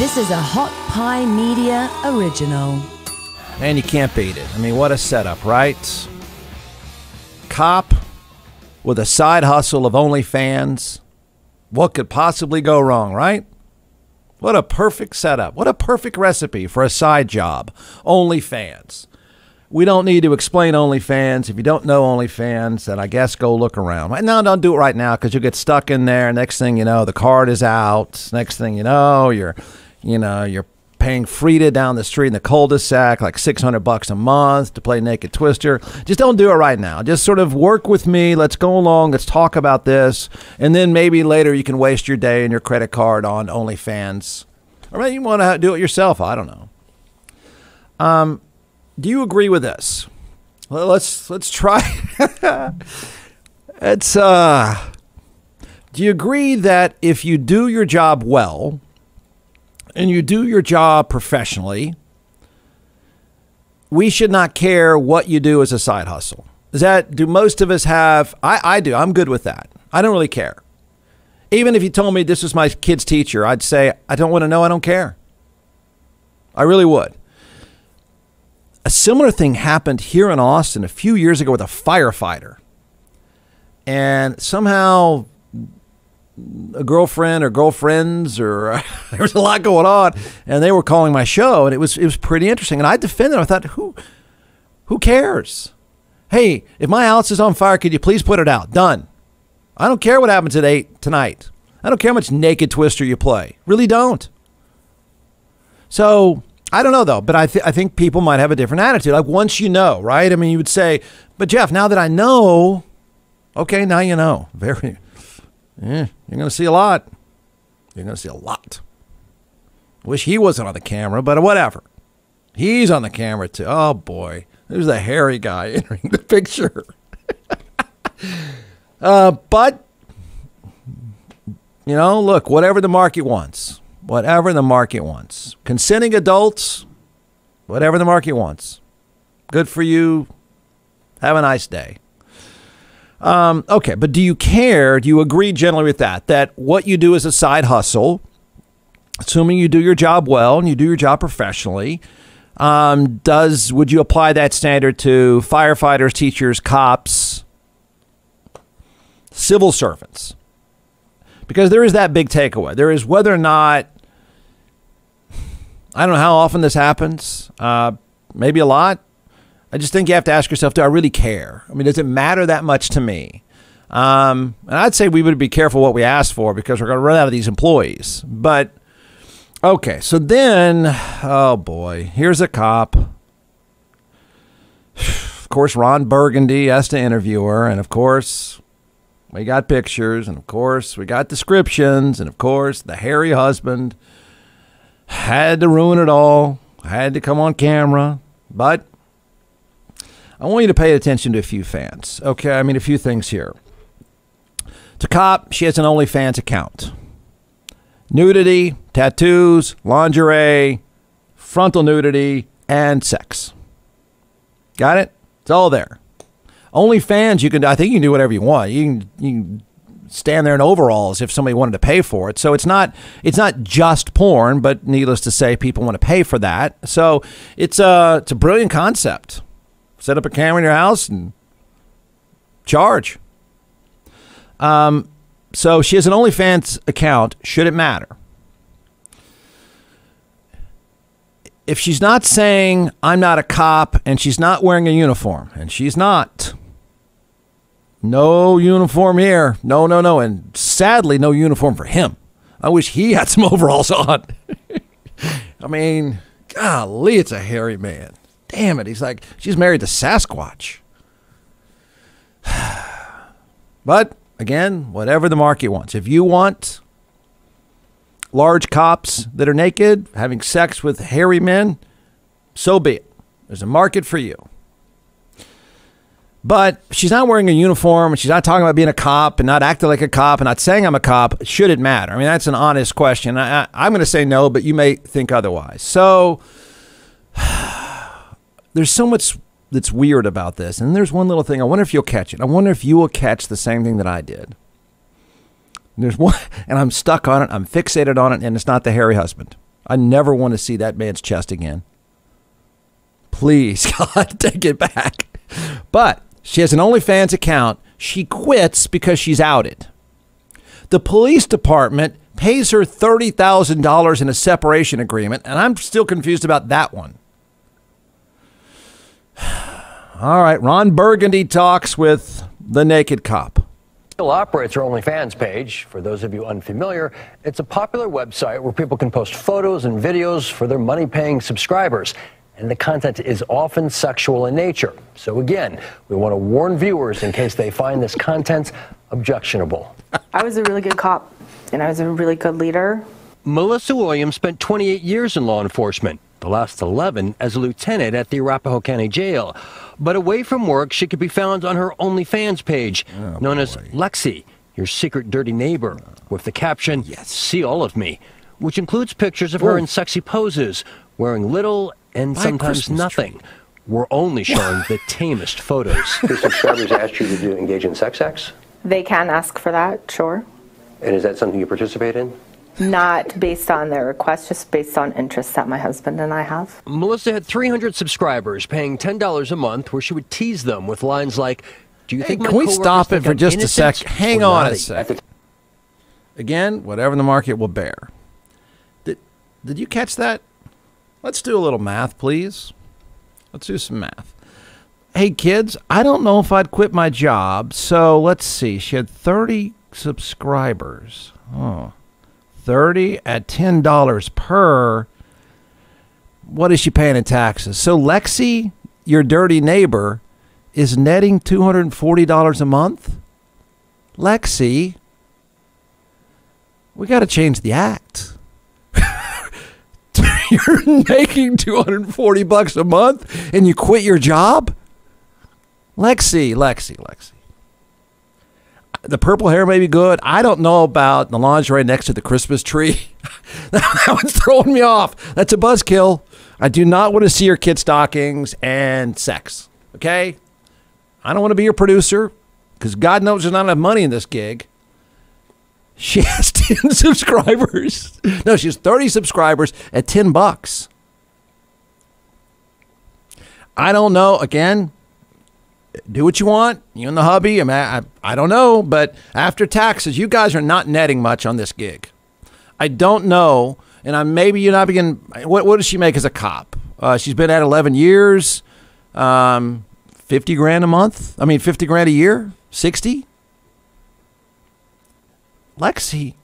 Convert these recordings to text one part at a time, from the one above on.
This is a Hot Pie Media original. And you can't beat it. I mean, what a setup, right? Cop with a side hustle of OnlyFans. What could possibly go wrong, right? What a perfect setup. What a perfect recipe for a side job. OnlyFans. We don't need to explain OnlyFans. If you don't know OnlyFans, then I guess go look around. No, don't do it right now because you'll get stuck in there. Next thing you know, the card is out. Next thing you know, you're, you know, you're paying Frida down the street in the cul-de-sac like 600 bucks a month to play Naked Twister. Just don't do it right now. Just sort of work with me. Let's go along. Let's talk about this. And then maybe later you can waste your day and your credit card on OnlyFans. Or maybe you want to do it yourself. I don't know. Um, do you agree with this? Let's let's try. it's uh do you agree that if you do your job well, and you do your job professionally, we should not care what you do as a side hustle. Is that do most of us have I, I do. I'm good with that. I don't really care. Even if you told me this was my kid's teacher, I'd say, I don't want to know, I don't care. I really would. A similar thing happened here in Austin a few years ago with a firefighter. And somehow a girlfriend or girlfriends or there was a lot going on and they were calling my show and it was it was pretty interesting and I defended them. I thought who who cares? Hey, if my house is on fire, could you please put it out? Done. I don't care what happens at 8 tonight. I don't care how much naked twister you play. Really don't. So, I don't know though, but I, th- I think people might have a different attitude. Like once you know, right? I mean, you would say, but Jeff, now that I know, okay, now you know. Very you're going to see a lot. You're going to see a lot. Wish he wasn't on the camera, but whatever. He's on the camera too. Oh boy, there's the hairy guy entering the picture. uh, but you know, look, whatever the market wants, whatever the market wants. Consenting adults, whatever the market wants. Good for you. Have a nice day. Um, okay, but do you care? Do you agree generally with that? That what you do is a side hustle, assuming you do your job well and you do your job professionally. Um, does would you apply that standard to firefighters, teachers, cops, civil servants? Because there is that big takeaway. There is whether or not I don't know how often this happens. Uh, maybe a lot. I just think you have to ask yourself, do I really care? I mean, does it matter that much to me? Um, and I'd say we would be careful what we ask for because we're going to run out of these employees. But okay, so then, oh boy, here's a cop. Of course, Ron Burgundy has to interview her, and of course, we got pictures, and of course, we got descriptions, and of course, the hairy husband had to ruin it all, had to come on camera, but I want you to pay attention to a few fans. Okay, I mean a few things here. To cop, she has an OnlyFans account. Nudity, tattoos, lingerie, frontal nudity, and sex. Got it? It's all there. OnlyFans, you can. I think you can do whatever you want. You can, you can stand there in overalls if somebody wanted to pay for it. So it's not it's not just porn, but needless to say, people want to pay for that. So it's a it's a brilliant concept set up a camera in your house and charge. Um, so she has an OnlyFans account. Should it matter? If she's not saying I'm not a cop and she's not wearing a uniform, and she's not, no uniform here. No, no, no. And sadly, no uniform for him. I wish he had some overalls on. I mean, golly, it's a hairy man damn it. He's like, she's married to Sasquatch. but again, whatever the market wants. If you want large cops that are naked having sex with hairy men, so be it. There's a market for you. But she's not wearing a uniform and she's not talking about being a cop and not acting like a cop and not saying I'm a cop. Should it matter? I mean, that's an honest question. I, am going to say no, but you may think otherwise. So there's so much that's weird about this. And there's one little thing. I wonder if you'll catch it. I wonder if you will catch the same thing that I did. There's one, and I'm stuck on it. I'm fixated on it, and it's not the hairy husband. I never want to see that man's chest again. Please, God, take it back. But she has an OnlyFans account. She quits because she's outed. The police department pays her $30,000 in a separation agreement, and I'm still confused about that one. All right, Ron Burgundy talks with the naked cop. Still operates her OnlyFans page. For those of you unfamiliar, it's a popular website where people can post photos and videos for their money paying subscribers. And the content is often sexual in nature. So, again, we want to warn viewers in case they find this content objectionable. I was a really good cop and I was a really good leader. Melissa Williams spent 28 years in law enforcement, the last 11 as a lieutenant at the Arapahoe County Jail. But away from work, she could be found on her OnlyFans page, oh, known boy. as Lexi, your secret dirty neighbor, with the caption, yes. See all of me, which includes pictures of Ooh. her in sexy poses, wearing little and Buy sometimes nothing. Tree. We're only showing the tamest photos. Do subscribers asked you to do, engage in sex acts? They can ask for that, sure. And is that something you participate in? Not based on their request, just based on interests that my husband and I have. Melissa had 300 subscribers paying $10 a month where she would tease them with lines like, Do you hey, think Can we stop it for just a sec? Hang on a sec. Again, whatever the market will bear. Did, did you catch that? Let's do a little math, please. Let's do some math. Hey, kids, I don't know if I'd quit my job. So let's see. She had 30 subscribers. Oh. 30 at $10 per. What is she paying in taxes? So Lexi, your dirty neighbor, is netting $240 a month? Lexi, we got to change the act. You're making 240 bucks a month and you quit your job? Lexi, Lexi, Lexi the purple hair may be good. I don't know about the lingerie next to the Christmas tree. that one's throwing me off. That's a buzzkill. I do not want to see your kid stockings and sex. Okay? I don't want to be your producer because God knows there's not enough money in this gig. She has 10 subscribers. No, she has 30 subscribers at 10 bucks. I don't know. Again, do what you want. You and the hubby. I, mean, I, I don't know, but after taxes, you guys are not netting much on this gig. I don't know, and I maybe you're not beginning. What what does she make as a cop? Uh, she's been at 11 years, um, 50 grand a month. I mean, 50 grand a year, 60. Lexi,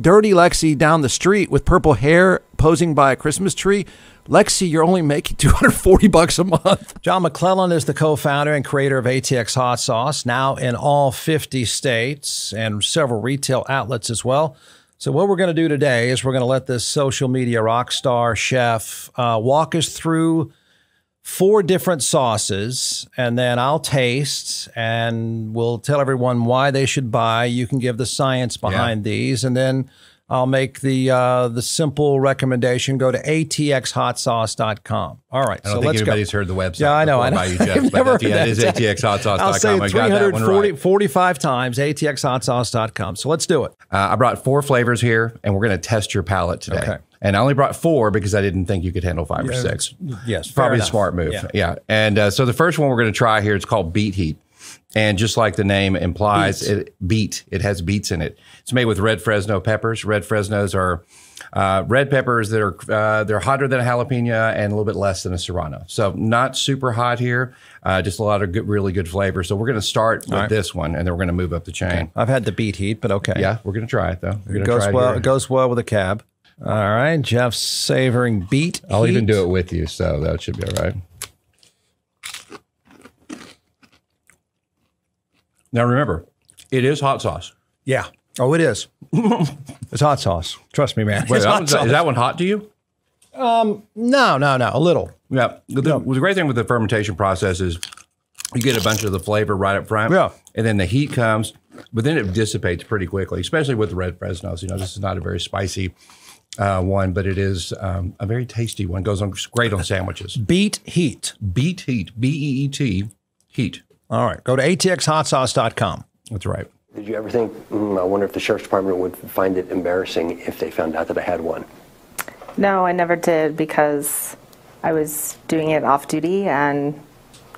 dirty Lexi down the street with purple hair posing by a Christmas tree Lexi, you're only making 240 bucks a month. John McClellan is the co-founder and creator of ATX Hot Sauce, now in all 50 states and several retail outlets as well. So what we're going to do today is we're going to let this social media rock star chef uh, walk us through four different sauces, and then I'll taste and we'll tell everyone why they should buy. You can give the science behind yeah. these, and then I'll make the uh, the simple recommendation: go to atxhotsauce.com. All right, I don't so think anybody's go. heard the website. Yeah, I know. I know. You, Jeff, I've never heard yeah, that. it is atxhotsauce.com. I'll say it 345 right. times atxhotsauce.com. So let's do it. Uh, I brought four flavors here, and we're going to test your palate today. Okay. And I only brought four because I didn't think you could handle five yeah, or six. Yes, probably a smart move. Yeah. yeah. And uh, so the first one we're going to try here, it's called Beet Heat. And just like the name implies, beets. it beet. It has beets in it. It's made with red Fresno peppers. Red Fresnos are uh, red peppers that are uh, they're hotter than a jalapeno and a little bit less than a serrano. So not super hot here. Uh, just a lot of good, really good flavor. So we're going to start with right. this one, and then we're going to move up the chain. Okay. I've had the beet heat, but okay. Yeah, we're going to try it though. It goes well. It, it goes well with a cab. All right, Jeff's savoring beet. I'll heat. even do it with you, so that should be all right. Now remember, it is hot sauce. Yeah. Oh, it is. it's hot sauce. Trust me, man. Wait, that is that one hot to you? Um, no, no, no, a little. Yeah. The, no. the great thing with the fermentation process is you get a bunch of the flavor right up front. Yeah. And then the heat comes, but then it dissipates pretty quickly, especially with the red Fresnos. You know, this is not a very spicy uh, one, but it is um, a very tasty one. Goes on great on sandwiches. Beet heat. Beet heat. B E E T heat. All right. Go to atxhotsauce.com. That's right. Did you ever think, mm, I wonder if the sheriff's department would find it embarrassing if they found out that I had one? No, I never did because I was doing it off duty and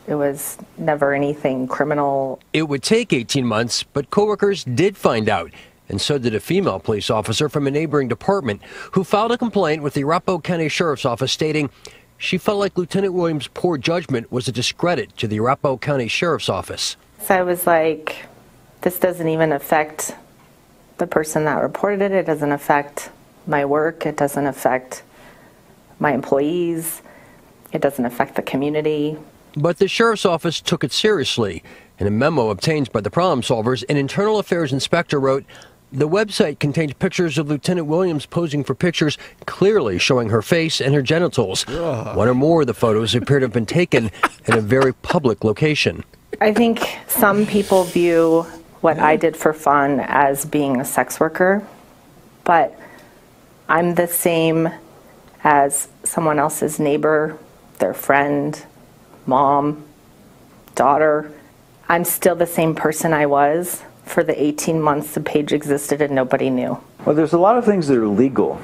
it was never anything criminal. It would take 18 months, but coworkers did find out. And so did a female police officer from a neighboring department who filed a complaint with the Arapahoe County Sheriff's Office stating she felt like Lieutenant Williams' poor judgment was a discredit to the Arapahoe County Sheriff's Office. So I was like, this doesn't even affect the person that reported it. It doesn't affect my work. It doesn't affect my employees. It doesn't affect the community. But the sheriff's office took it seriously. In a memo obtained by the problem solvers, an internal affairs inspector wrote, the website contains pictures of Lieutenant Williams posing for pictures clearly showing her face and her genitals. One or more of the photos appear to have been taken in a very public location. I think some people view what I did for fun as being a sex worker, but I'm the same as someone else's neighbor, their friend, mom, daughter. I'm still the same person I was for the 18 months the page existed and nobody knew. Well, there's a lot of things that are legal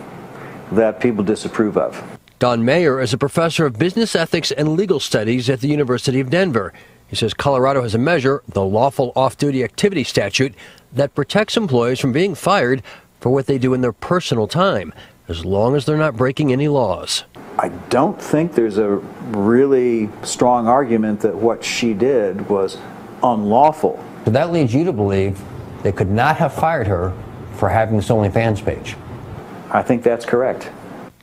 that people disapprove of. Don Mayer is a professor of business ethics and legal studies at the University of Denver. He says Colorado has a measure, the lawful off duty activity statute, that protects employees from being fired for what they do in their personal time, as long as they're not breaking any laws. I don't think there's a really strong argument that what she did was unlawful. So that leads you to believe they could not have fired her for having this OnlyFans page. I think that's correct.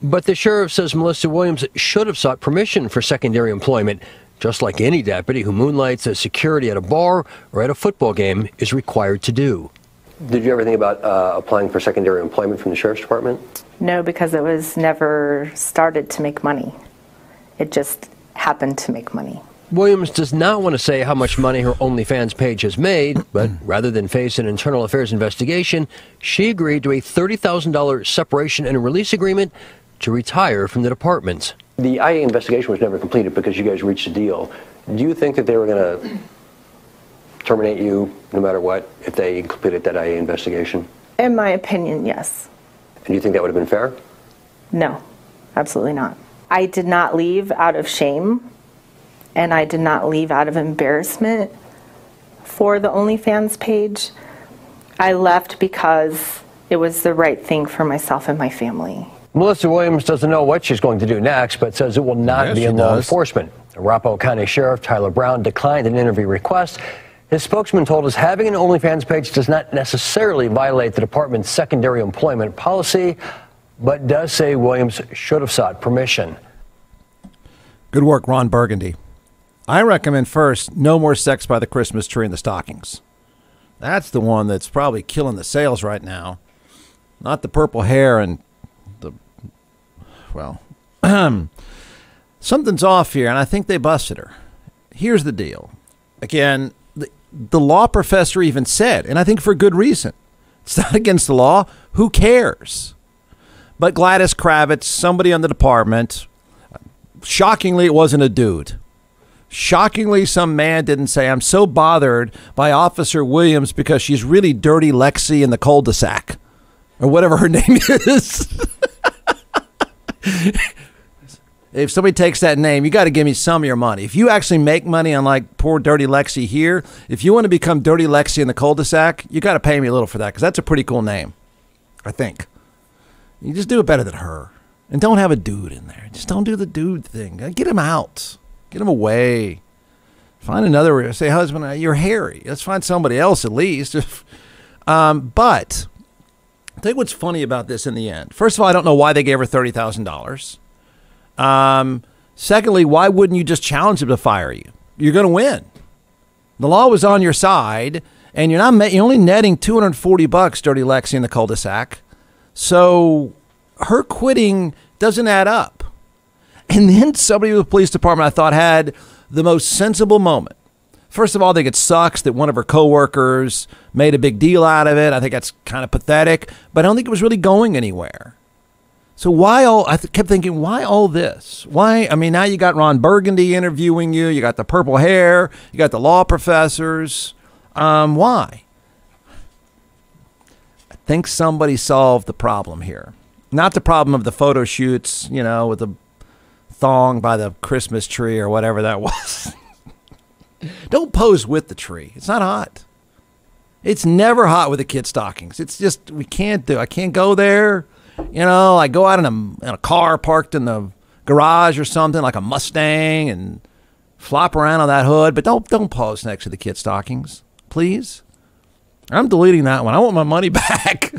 But the sheriff says Melissa Williams should have sought permission for secondary employment, just like any deputy who moonlights as security at a bar or at a football game is required to do. Did you ever think about uh, applying for secondary employment from the sheriff's department? No, because it was never started to make money. It just happened to make money. Williams does not want to say how much money her OnlyFans page has made, but rather than face an internal affairs investigation, she agreed to a $30,000 separation and release agreement to retire from the department. The IA investigation was never completed because you guys reached a deal. Do you think that they were going to terminate you no matter what if they completed that IA investigation? In my opinion, yes. And do you think that would have been fair? No, absolutely not. I did not leave out of shame, and I did not leave out of embarrassment for the OnlyFans page. I left because it was the right thing for myself and my family. Melissa Williams doesn't know what she's going to do next, but says it will not Yes, be in law does. enforcement. Arapahoe County Sheriff Tyler Brown declined an interview request. His spokesman told us having an OnlyFans page does not necessarily violate the department's secondary employment policy, but does say Williams should have sought permission. Good work, Ron Burgundy. I recommend first no more sex by the Christmas tree and the stockings. That's the one that's probably killing the sales right now. Not the purple hair and the well, something's off here, and I think they busted her. Here's the deal. Again, the, the law professor even said, and I think for good reason, it's not against the law. Who cares? But Gladys Kravitz, somebody on the department, shockingly, it wasn't a dude. Shockingly, some man didn't say, I'm so bothered by Officer Williams because she's really dirty Lexi in the cul de sac, or whatever her name is. if somebody takes that name, you got to give me some of your money. If you actually make money on like poor dirty Lexi here, if you want to become dirty Lexi in the cul de sac, you got to pay me a little for that because that's a pretty cool name, I think. You just do it better than her. And don't have a dude in there. Just don't do the dude thing. Get him out. Get him away. Find another. Say, husband, uh, you're hairy. Let's find somebody else at least. um, but I think what's funny about this in the end. First of all, I don't know why they gave her thirty thousand dollars. Um, secondly, why wouldn't you just challenge him to fire you? You're going to win. The law was on your side, and you're not. You're only netting two hundred forty bucks, dirty Lexi, in the cul-de-sac. So her quitting doesn't add up. And then somebody with the police department I thought had the most sensible moment. First of all, I think it sucks that one of her coworkers made a big deal out of it. I think that's kind of pathetic, but I don't think it was really going anywhere. So why all? I th- kept thinking, why all this? Why? I mean, now you got Ron Burgundy interviewing you. You got the purple hair. You got the law professors. Um, why? I think somebody solved the problem here. Not the problem of the photo shoots, you know, with the thong by the Christmas tree or whatever that was. Don't pose with the tree. It's not hot. It's never hot with the kid stockings. It's just we can't do. I can't go there. You know, I go out in a in a car parked in the garage or something like a Mustang and flop around on that hood. But don't don't pose next to the kid stockings, please. I'm deleting that one. I want my money back.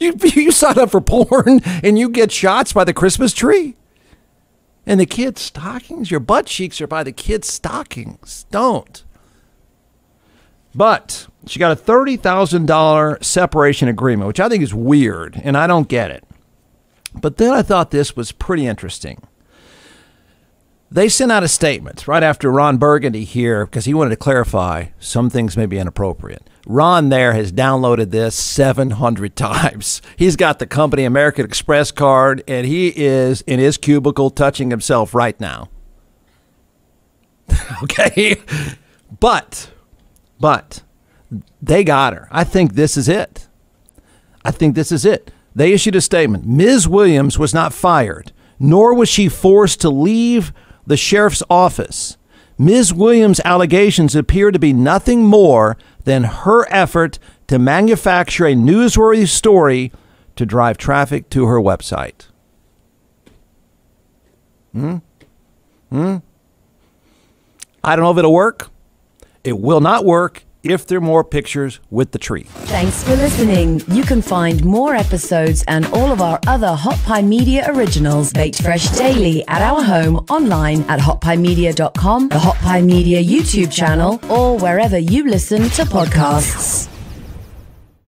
you you sign up for porn and you get shots by the Christmas tree. And the kids' stockings, your butt cheeks are by the kids' stockings. Don't. But she got a $30,000 separation agreement, which I think is weird, and I don't get it. But then I thought this was pretty interesting. They sent out a statement right after Ron Burgundy here because he wanted to clarify some things may be inappropriate. Ron there has downloaded this 700 times. He's got the company American Express card and he is in his cubicle touching himself right now. okay? But, but, they got her. I think this is it. I think this is it. They issued a statement. Ms. Williams was not fired, nor was she forced to leave the sheriff's office. Ms. Williams' allegations appear to be nothing more than her effort to manufacture a newsworthy story to drive traffic to her website. Hmm? Hmm? I don't know if it'll work. It will not work if there are more pictures with the tree. Thanks for listening. You can find more episodes and all of our other Hot Pie Media originals baked fresh daily at our home online at hotpiemedia.com, the Hot Pie Media YouTube channel, or wherever you listen to podcasts.